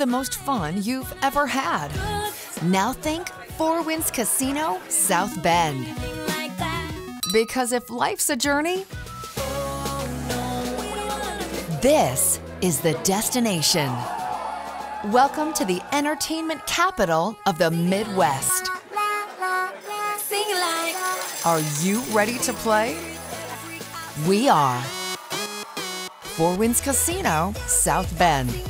the most fun you've ever had. Now think Four Winds Casino, South Bend. Because if life's a journey, this is the destination. Welcome to the entertainment capital of the Midwest. Are you ready to play? We are. Four Winds Casino, South Bend.